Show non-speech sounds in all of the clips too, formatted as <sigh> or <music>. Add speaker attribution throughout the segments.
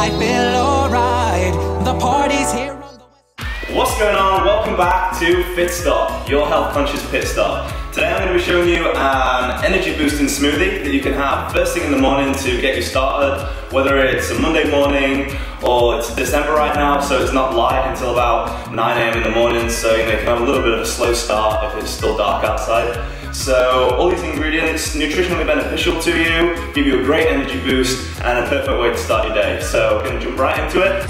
Speaker 1: Alright. The party's here on the west.
Speaker 2: What's going on? Welcome back to Fitstop, your health conscious pit stop. Today I'm going to be showing you an energy boosting smoothie that you can have first thing in the morning to get you started, whether it's a Monday morning or it's December right now, so it's not light until about 9 a.m. in the morning, so you, know, you can have a little bit of a slow start if it's still dark outside. So all these ingredients, nutritionally beneficial to you, give you a great energy boost and a perfect way to start your day. So we're gonna jump right into it.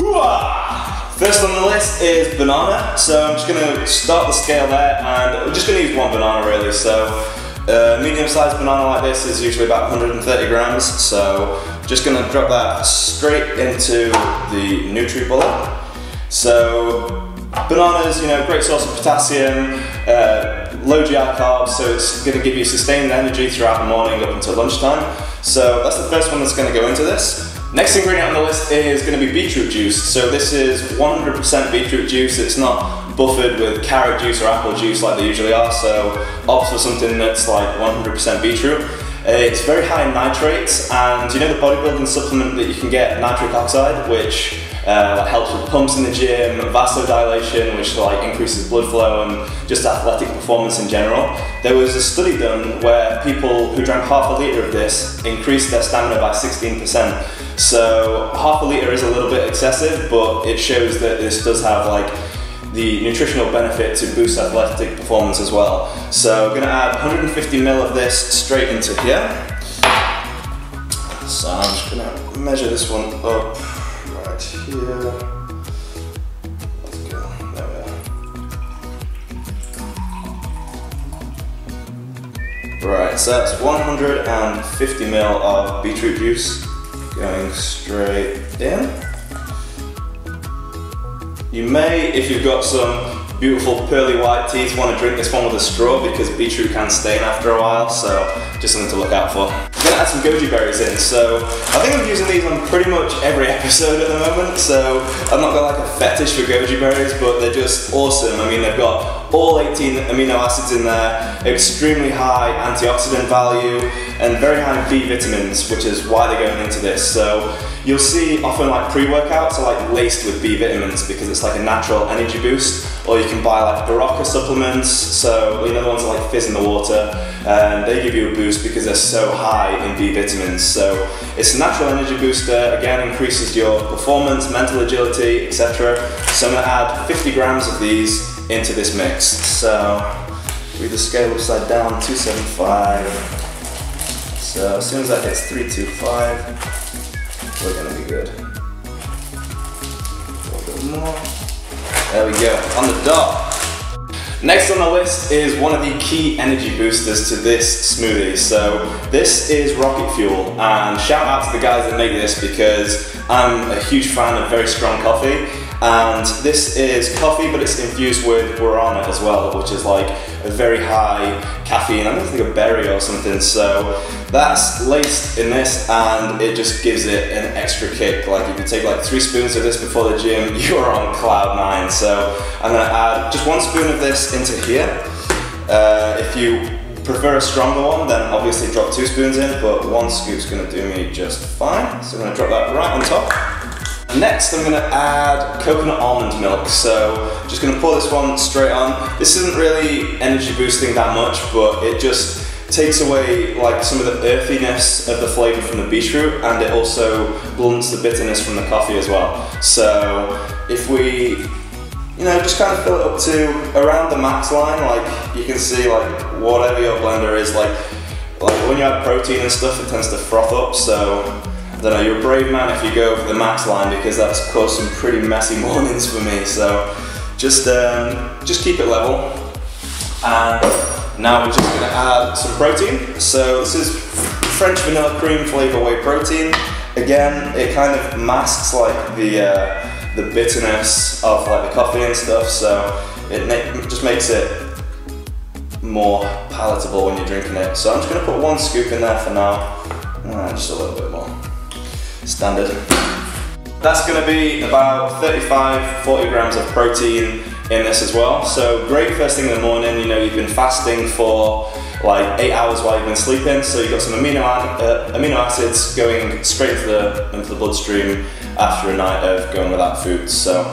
Speaker 2: First on the list is banana. So I'm just gonna start the scale there and we're just gonna use one banana really. So a medium-sized banana like this is usually about 130 grams. So just gonna drop that straight into the NutriBullet. So bananas, you know, great source of potassium, uh, low GI carbs, so it's going to give you sustained energy throughout the morning up until lunchtime. So that's the first one that's going to go into this. Next ingredient on the list is going to be beetroot juice. So this is 100% beetroot juice. It's not buffered with carrot juice or apple juice like they usually are. So opt for something that's like 100% beetroot. It's very high in nitrates, and you know the bodybuilding supplement that you can get, nitric oxide, which uh, helps with pumps in the gym, vasodilation, which like increases blood flow and just athletic performance in general. There was a study done where people who drank half a litre of this increased their stamina by 16%. So half a litre is a little bit excessive, but it shows that this does have like the nutritional benefit to boost athletic performance as well. So I'm gonna add 150 ml of this straight into here. So I'm just gonna measure this one up right here. Right, so that's 150 ml of beetroot juice going straight in. You may, if you've got some beautiful pearly white teeth, want to drink this one with a straw because beetroot can stain after a while, so just something to look out for. I'm gonna add some goji berries in, so I think I'm using these on pretty much every <laughs> episode at the moment, so I've not got like a fetish for goji berries, but they're just awesome. I mean, they've got all 18 amino acids in there, extremely high antioxidant value, and very high B vitamins, which is why they're going into this. So You'll see often like pre-workouts are like laced with B vitamins because it's like a natural energy boost or you can buy like Berocca supplements. So you know the ones that like fizz in the water and they give you a boost because they're so high in B vitamins. So it's a natural energy booster again increases your performance, mental agility etc so I'm to add 50 grams of these into this mix so read the scale upside down 275 so as soon as that hits 325 we're gonna be good. A little bit more. There we go, on the dot. Next on the list is one of the key energy boosters to this smoothie. So this is Rocket Fuel and shout out to the guys that make this because I'm a huge fan of very strong coffee and this is coffee but it's infused with guarana as well which is like a very high caffeine. I'm gonna think a berry or something. So that's laced in this and it just gives it an extra kick. Like if you take like three spoons of this before the gym. <laughs> You're on cloud nine. So I'm gonna add just one spoon of this into here. Uh, if you prefer a stronger one then obviously drop two spoons in but one scoop's gonna do me just fine. So I'm gonna drop that right on top Next, I'm gonna add coconut almond milk. So, just gonna pour this one straight on. This isn't really energy boosting that much, but it just takes away like some of the earthiness of the flavor from the beetroot and it also blunts the bitterness from the coffee as well. So, if we you know, just kind of fill it up to around the max line, like you can see like whatever your blender is, like like when you add protein and stuff, it tends to froth up, so don't know, you're a brave man if you go for the max line because that's caused some pretty messy <laughs> mornings for me. So just, um, just keep it level. And now we're just gonna add some protein. So this is French vanilla cream flavor whey protein. Again, it kind of masks like the, uh, the bitterness of like the coffee and stuff. So it just makes it more palatable when you're drinking it. So I'm just gonna put one scoop in there for now. Uh, just a little bit more standard. That's gonna be about 35, 40 grams of protein in this as well. So great first thing in the morning, you know, you've been fasting for like eight hours while you've been sleeping, so you've got some amino, uh, amino acids going straight into the, into the bloodstream, after a night of going without food. So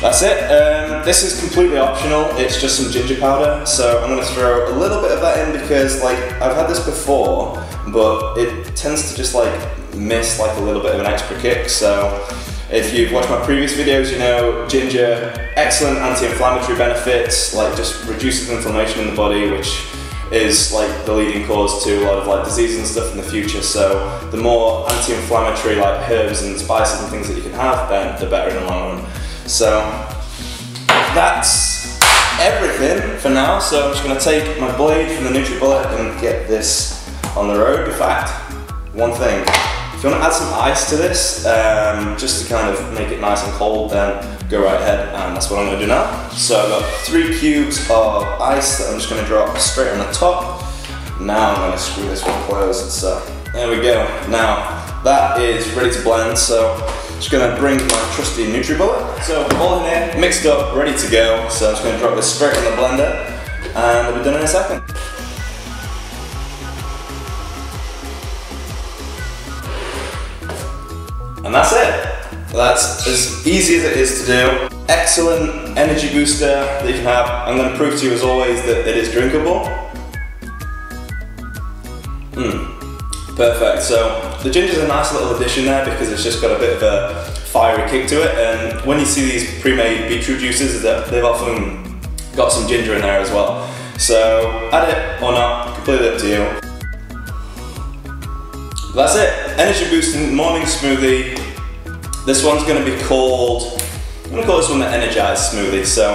Speaker 2: that's it. Um, this is completely optional. It's just some ginger powder. So I'm going to throw a little bit of that in because like I've had this before, but it tends to just like miss like a little bit of an extra kick. So if you've watched my previous videos, you know ginger, excellent anti-inflammatory benefits, like just reduces inflammation in the body, which is like the leading cause to a lot of like diseases and stuff in the future. So the more anti-inflammatory like herbs and spices and things that you can have, then the better in the long run. So that's everything for now. So I'm just gonna take my blade from the NutriBullet and get this on the road. In fact, one thing, if you want to add some ice to this, um, just to kind of make it nice and cold, then go right ahead, and that's what I'm going to do now. So I've got three cubes of ice that I'm just going to drop straight on the top. Now I'm going to screw this one closed. So there we go. Now that is ready to blend. So just going to bring my trusty NutriBullet. So all in here, mixed up, ready to go. So I'm just going to drop this straight on the blender, and it'll be done in a second. And that's it. That's as easy as it is to do. Excellent energy booster that you can have. I'm going to prove to you as always that it is drinkable. Mmm, perfect. So the ginger is a nice little addition there because it's just got a bit of a fiery kick to it. And when you see these pre-made beetroot juices, they've often got some ginger in there as well. So add it or not, completely up to you. That's it. Energy boosting morning smoothie. This one's going to be called, I'm going to call this one the Energized smoothie. So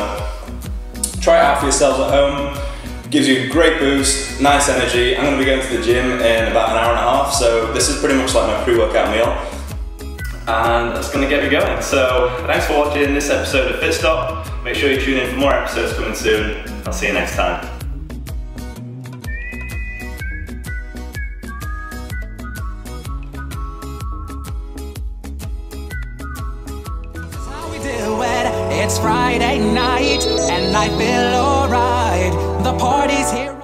Speaker 2: try it out for yourselves at home. Gives you a great boost, nice energy. I'm going to be going to the gym in about an hour and a half. So this is pretty much like my pre-workout meal. And that's going to get me going. So thanks for watching this episode of Fitstop. Make sure you tune in for more episodes coming soon. I'll see you next time.
Speaker 1: It's Friday night and I feel alright. The party's here.